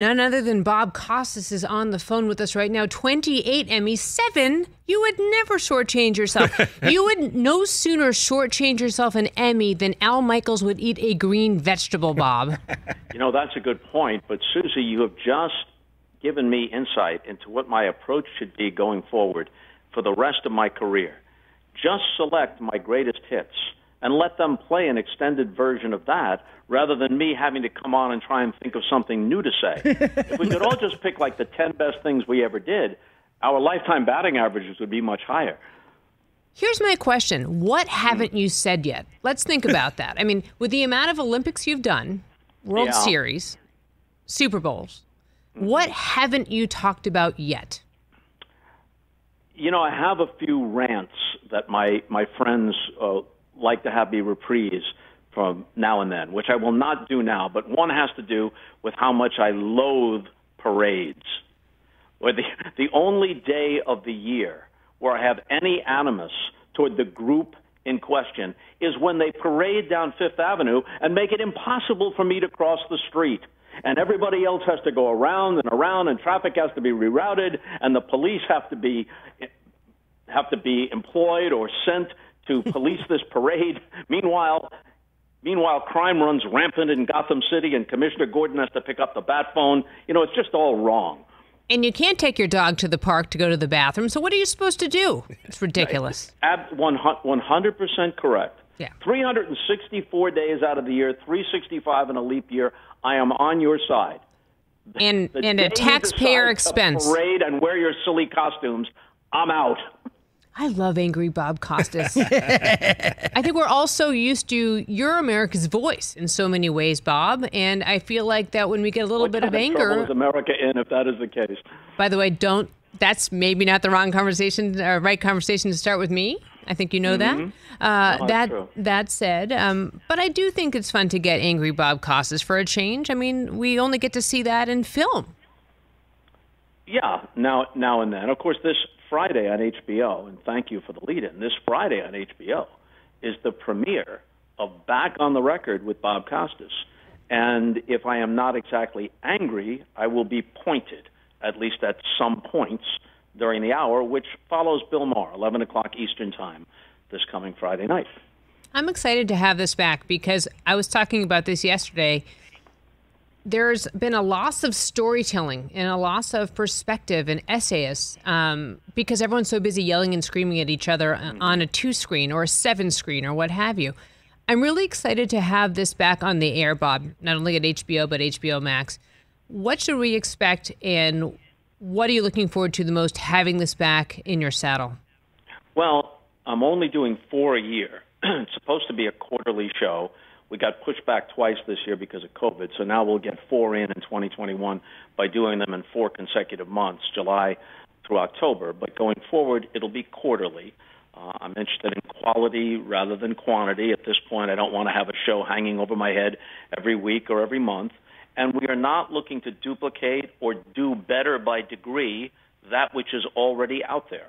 None other than Bob Costas is on the phone with us right now. 28 Emmy, seven. You would never shortchange yourself. you would no sooner shortchange yourself an Emmy than Al Michaels would eat a green vegetable, Bob. you know, that's a good point. But, Suzy, you have just given me insight into what my approach should be going forward for the rest of my career. Just select my greatest hits and let them play an extended version of that rather than me having to come on and try and think of something new to say. if we could all just pick like the 10 best things we ever did, our lifetime batting averages would be much higher. Here's my question What haven't you said yet? Let's think about that. I mean, with the amount of Olympics you've done, World Yeah. Series, Super Bowls, what haven't you talked about yet? You know, I have a few rants that my, my friends uh, like to have me reprise from now and then, which I will not do now, but one has to do with how much I loathe parades. Or the, the only day of the year where I have any animus toward the group in question is when they parade down Fifth Avenue and make it impossible for me to cross the street. And everybody else has to go around and around, and traffic has to be rerouted, and the police have to be have to be employed or sent to police this parade. Meanwhile, meanwhile, crime runs rampant in Gotham City, and Commissioner Gordon has to pick up the bat phone. You know, it's just all wrong. And you can't take your dog to the park to go to the bathroom, so what are you supposed to do? It's ridiculous. Ab- one hundred percent correct. Yeah. 364 days out of the year, 365 in a leap year. I am on your side. And The and a taxpayer expense. Parade and wear your silly costumes. I'm out. I love angry Bob Costas. I think we're all so used to you're America's voice in so many ways, Bob, and I feel like that when we get a little What bit of anger. is America in if that is the case? By the way, don't. That's maybe not the wrong conversation, or right conversation to start with me. I think you know that. Uh, Mm-hmm. that true. that said, um, but I do think it's fun to get angry Bob Costas for a change. I mean, we only get to see that in film. Yeah, now now and then. Of course, this Friday on HBO, and thank you for the lead-in. This Friday on HBO is the premiere of Back on the Record with Bob Costas. And if I am not exactly angry, I will be pointed, at least at some points during the hour, which follows Bill Maher, 11 o'clock Eastern Time, this coming Friday night. I'm excited to have this back because I was talking about this yesterday. There's been a loss of storytelling and a loss of perspective and essayists um, because everyone's so busy yelling and screaming at each other on a two screen or a seven screen or what have you. I'm really excited to have this back on the air, Bob, not only at HBO, but HBO Max. What should we expect and what are you looking forward to the most having this back in your saddle? Well, I'm only doing four a year. it's supposed to be a quarterly show. We got pushed back twice this year because of COVID, so now we'll get four in in 2021 by doing them in four consecutive months, July through October. But going forward, it'll be quarterly. Uh, I'm interested in quality rather than quantity. At this point, I don't want to have a show hanging over my head every week or every month. And we are not looking to duplicate or do better by degree that which is already out there.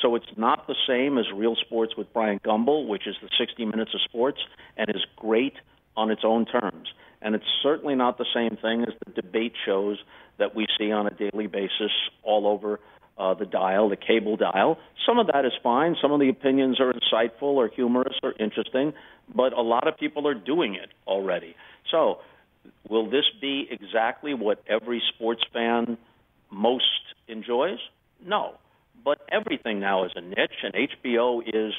So it's not the same as Real Sports with Bryant Gumbel, which is the 60 Minutes of Sports and is great on its own terms. And it's certainly not the same thing as the debate shows that we see on a daily basis all over uh, the dial, the cable dial. Some of that is fine. Some of the opinions are insightful or humorous or interesting, but a lot of people are doing it already. So, will this be exactly what every sports fan most enjoys? No. But everything now is a niche, and HBO is,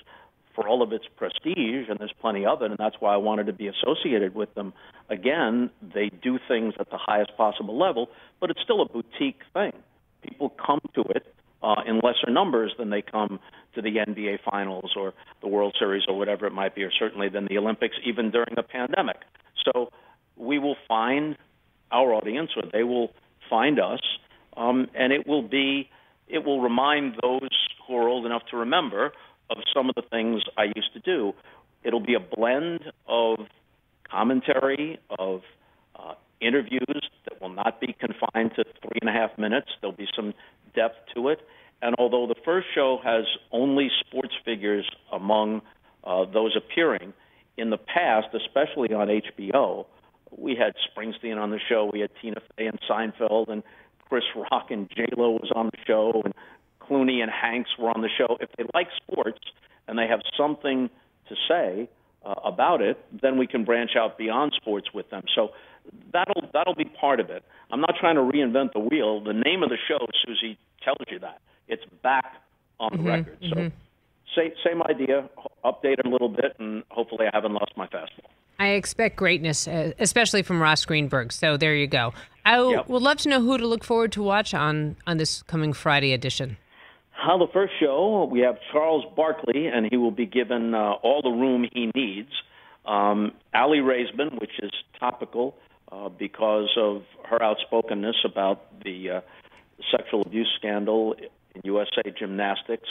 for all of its prestige, and there's plenty of it, and that's why I wanted to be associated with them. Again, they do things at the highest possible level, but it's still a boutique thing. People come to it uh, in lesser numbers than they come to the NBA Finals or the World Series or whatever it might be, or certainly than the Olympics, even during a pandemic. So we will find our audience, or they will find us, um, and it will be it will remind those who are old enough to remember of some of the things I used to do. It'll be a blend of commentary, of uh, interviews that will not be confined to three and a half minutes. There'll be some depth to it. And although the first show has only sports figures among uh, those appearing, in the past, especially on HBO, we had Springsteen on the show, we had Tina Fey and Seinfeld, and Chris Rock and J Lo was on the show, and Clooney and Hanks were on the show. If they like sports and they have something to say uh, about it, then we can branch out beyond sports with them. So that'll that'll be part of it. I'm not trying to reinvent the wheel. The name of the show, Suzy, tells you that it's back on mm-hmm, the record. So mm-hmm. Same same idea, update a little bit, and hopefully I haven't lost my fastball. I expect greatness, uh, especially from Ross Greenberg. So there you go. I w- Yep. would love to know who to look forward to watch on on this coming Friday edition. On the first show, we have Charles Barkley, and he will be given uh, all the room he needs. Um, Aly Raisman, which is topical uh, because of her outspokenness about the uh, sexual abuse scandal in USA Gymnastics,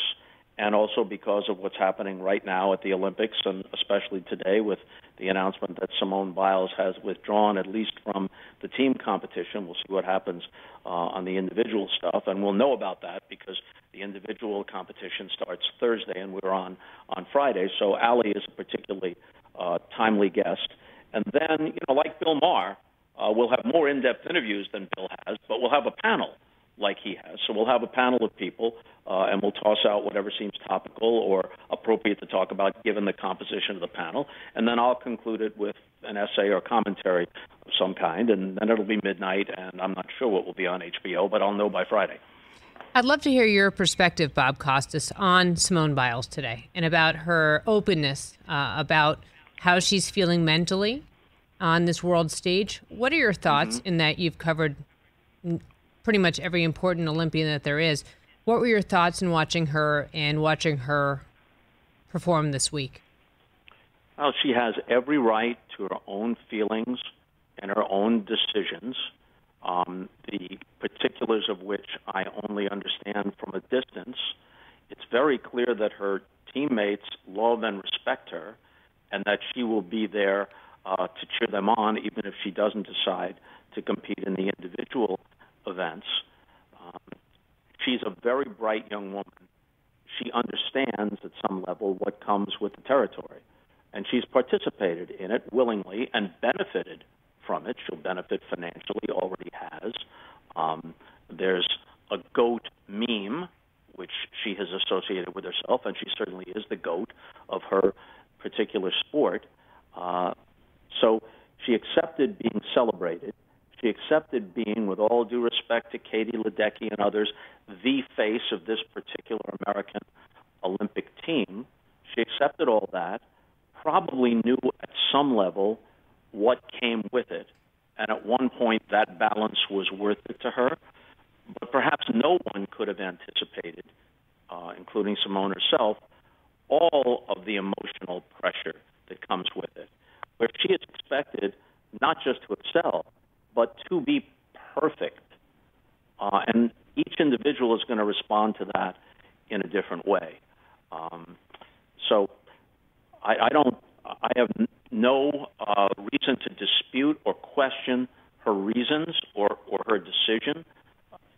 and also because of what's happening right now at the Olympics, and especially today with the announcement that Simone Biles has withdrawn at least from the team competition. We'll see what happens uh, on the individual stuff, and we'll know about that because the individual competition starts Thursday, and we're on on Friday. So Aly is a particularly uh, timely guest, and then you know, like Bill Maher, uh, we'll have more in-depth interviews than Bill has, but we'll have a panel like he has. So we'll have a panel of people, uh, and we'll toss out whatever seems topical or appropriate to talk about given the composition of the panel, and then I'll conclude it with an essay or commentary of some kind, and then it'll be midnight, and I'm not sure what will be on HBO, but I'll know by Friday. I'd love to hear your perspective, Bob Costas, on Simone Biles today and about her openness, uh, about how she's feeling mentally on this world stage. What are your thoughts in that you've covered n- pretty much every important Olympian that there is? What were your thoughts in watching her and watching her perform this week? Well, she has every right to her own feelings and her own decisions, um, the particulars of which I only understand from a distance. It's very clear that her teammates love and respect her, and that she will be there uh, to cheer them on, even if she doesn't decide to compete in the individual events. Um, she's a very bright young woman. She understands at some level what comes with the territory and she's participated in it willingly and benefited from it. She'll benefit financially, already has. Um, there's a goat meme, which she has associated with herself, and she certainly is the goat of her particular sport. Uh, so she accepted being celebrated. She accepted being, with all due respect to Katie Ledecky and others, the face of this particular American Olympic team. She accepted all that probably knew at some level what came with it. And at one point, that balance was worth it to her. But perhaps no one could have anticipated, uh, including Simone herself, all of the emotional pressure that comes with it. Where she is expected not just to excel, but to be perfect. Uh, and each individual is going to respond to that in a different way. Um, so I, I don't. I have no uh, reason to dispute or question her reasons or, or her decision.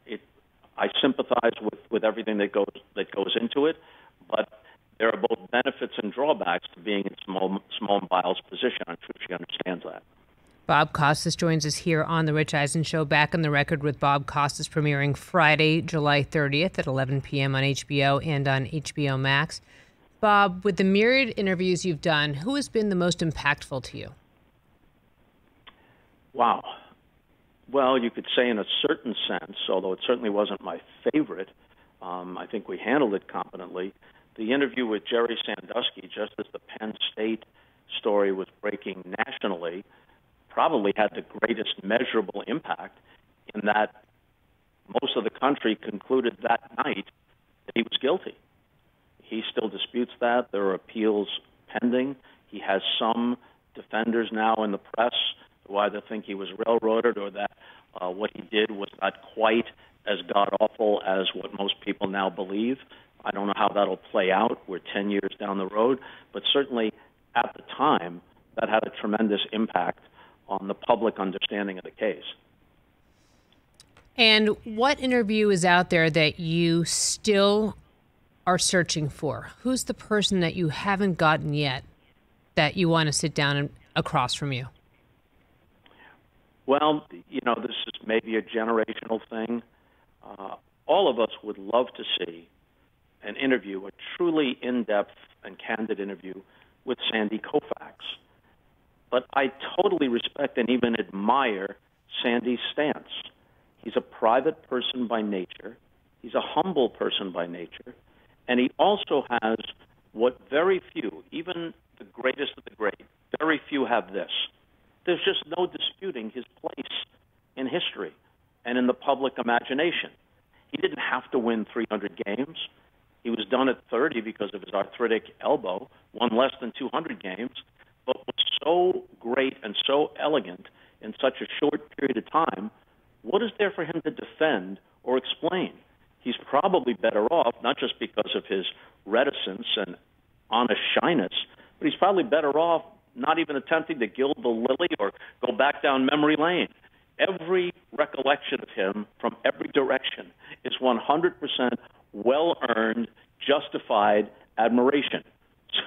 It, I sympathize with, with everything that goes that goes into it, but there are both benefits and drawbacks to being in Simone, Simone Biles' position. I'm sure she understands that. Bob Costas joins us here on The Rich Eisen Show. Back on the record with Bob Costas premiering Friday, July 30th at 11 p.m. on HBO and on HBO Max. Bob, with the myriad interviews you've done, who has been the most impactful to you? Wow. Well, you could say in a certain sense, although it certainly wasn't my favorite, um, I think we handled it competently. The interview with Jerry Sandusky, just as the Penn State story was breaking nationally, probably had the greatest measurable impact in that most of the country concluded that night that he was guilty. He still disputes that. There are appeals pending. He has some defenders now in the press who either think he was railroaded or that uh, what he did was not quite as god awful as what most people now believe. I don't know how that'll play out. We're 10 years down the road, but certainly at the time, that had a tremendous impact on the public understanding of the case. And what interview is out there that you still are searching for? Who's the person that you haven't gotten yet that you want to sit down and across from you? Well, you know, this is maybe a generational thing. Uh, all of us would love to see an interview, a truly in-depth and candid interview with Sandy Koufax. But I totally respect and even admire Sandy's stance. He's a private person by nature. He's a humble person by nature. And he also has what very few, even the greatest of the great, very few have this. There's just no disputing his place in history and in the public imagination. He didn't have to win 300 games. He was done at 30 because of his arthritic elbow, won less than 200 games, so great and so elegant in such a short period of time. What is there for him to defend or explain? He's probably better off, not just because of his reticence and honest shyness, but he's probably better off not even attempting to gild the lily or go back down memory lane. Every recollection of him from every direction is 100% well earned, justified admiration.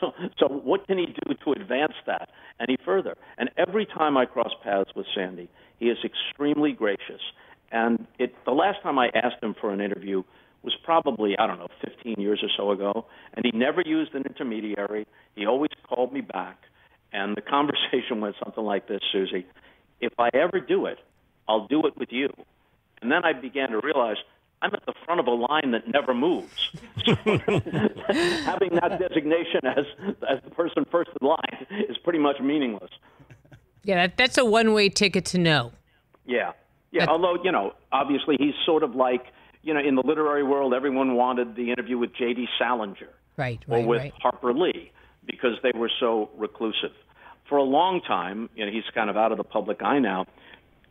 So, so what can he do to advance that any further? And every time I cross paths with Sandy, he is extremely gracious. And it, the last time I asked him for an interview was probably, I don't know, 15 years or so ago. And he never used an intermediary. He always called me back. And the conversation went something like this, Suzy. If I ever do it, I'll do it with you. And then I began to realize I'm at the front of a line that never moves. So having that designation as as the person first in line is pretty much meaningless. Yeah, that, that's a one-way ticket to no. Yeah, yeah. Although you know, obviously he's sort of like you know, in the literary world, everyone wanted the interview with J.D. Salinger, right, right or with right. Harper Lee, because they were so reclusive. For a long time, you know, he's kind of out of the public eye now.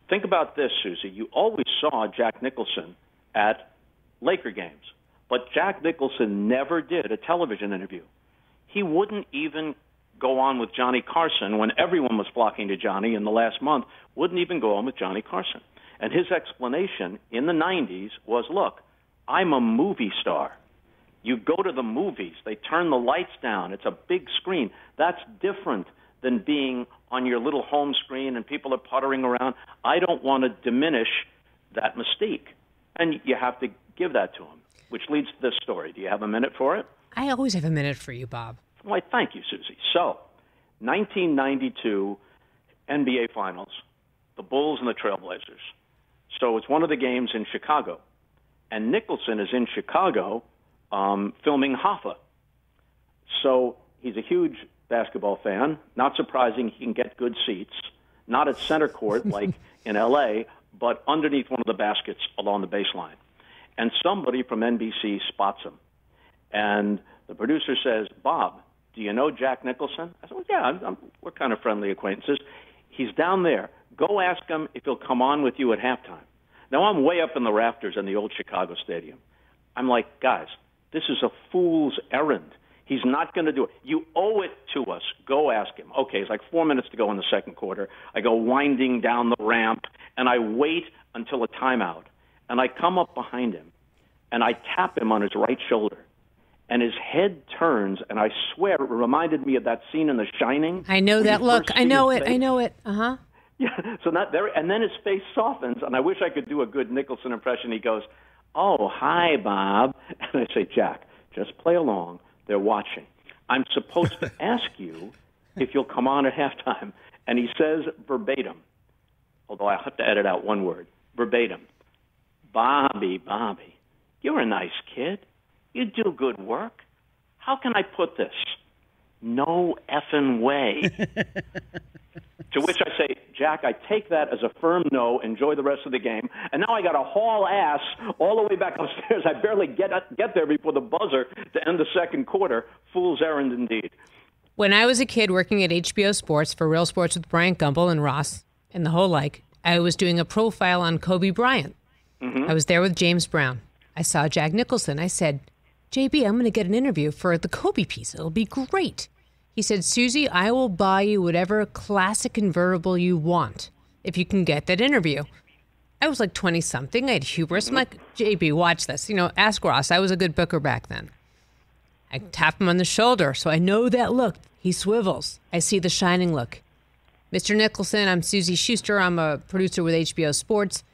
Think about this, Suzy. You always saw Jack Nicholson at Laker games. But Jack Nicholson never did a television interview. He wouldn't even go on with Johnny Carson when everyone was flocking to Johnny in the last month, wouldn't even go on with Johnny Carson. And his explanation in the 90s was look, I'm a movie star. You go to the movies, they turn the lights down, it's a big screen. That's different than being on your little home screen and people are puttering around. I don't want to diminish that mystique. And you have to give that to him, which leads to this story. Do you have a minute for it? I always have a minute for you, Bob. Why, thank you, Suzy. So, 1992 NBA Finals, the Bulls and the Trailblazers. So it's one of the games in Chicago. And Nicholson is in Chicago um, filming Hoffa. So he's a huge basketball fan. Not surprising he can get good seats, not at center court like in LA, but underneath one of the baskets along the baseline. And somebody from NBC spots him. And the producer says, Bob, do you know Jack Nicholson? I said, well, yeah, I'm, I'm, we're kind of friendly acquaintances. He's down there. Go ask him if he'll come on with you at halftime. Now, I'm way up in the rafters in the old Chicago Stadium. I'm like, guys, this is a fool's errand. He's not going to do it. You owe it to us. Go ask him. Okay, it's like four minutes to go in the second quarter. I go winding down the ramp, and I wait until a timeout. And I come up behind him, and I tap him on his right shoulder. And his head turns, and I swear it reminded me of that scene in The Shining. I know that look. I know it. I know it. Uh huh. Yeah. So not there, and then his face softens, and I wish I could do a good Nicholson impression. He goes, "Oh, hi, Bob," and I say, "Jack, just play along. They're watching. I'm supposed to ask you if you'll come on at halftime." And he says verbatim, although I have to edit out one word, verbatim, "Bobby, Bobby, you're a nice kid. You do good work. How can I put this? No effing way." To which I say, Jack, I take that as a firm no. Enjoy the rest of the game. And now I got to haul ass all the way back upstairs. I barely get get there before the buzzer to end the second quarter. Fool's errand indeed. When I was a kid working at HBO Sports for Real Sports with Bryant Gumbel and Ross and the whole like, I was doing a profile on Kobe Bryant. Mm-hmm. I was there with James Brown. I saw Jack Nicholson. I said, JB, I'm going to get an interview for the Kobe piece. It'll be great. He said, Suzy, I will buy you whatever classic convertible you want if you can get that interview. I was like 20 something. I had hubris. I'm like, JB, watch this. You know, ask Ross. I was a good booker back then. I tap him on the shoulder so I know that look. He swivels. I see the shining look. Mr. Nicholson, I'm Suzy Shuster. I'm a producer with HBO Sports.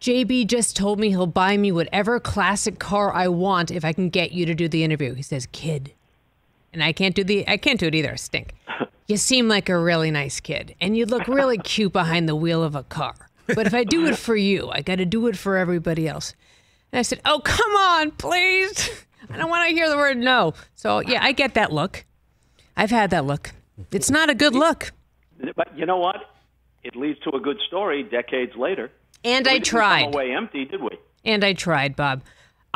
JB just told me he'll buy me whatever classic car I want if I can get you to do the interview. He says, "Kid." And I can't do the I can't do it either. I stink. You seem like a really nice kid and you look really cute behind the wheel of a car. But if I do it for you, I got to do it for everybody else. And I said, "Oh, come on, please." I don't want to hear the word no. So, yeah, I get that look. I've had that look. It's not a good look. But you know what? It leads to a good story decades later. And we I tried. Come away empty, did we? And I tried, Bob.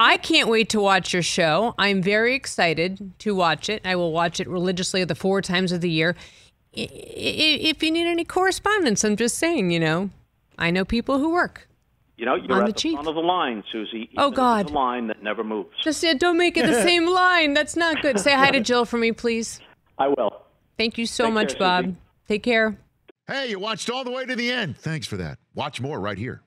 I can't wait to watch your show. I'm very excited to watch it. I will watch it religiously the four times of the year. I- i- If you need any correspondence, I'm just saying, you know, I know people who work. You know, you're On at the the, cheap. front of the line, Suzy. Oh, even if it's God. A line that never moves. Just said, don't make it the same line. That's not good. Say hi to Jill for me, please. I will. Thank you so Take much, care, Bob. Suzy. Take care. Hey, you watched all the way to the end. Thanks for that. Watch more right here.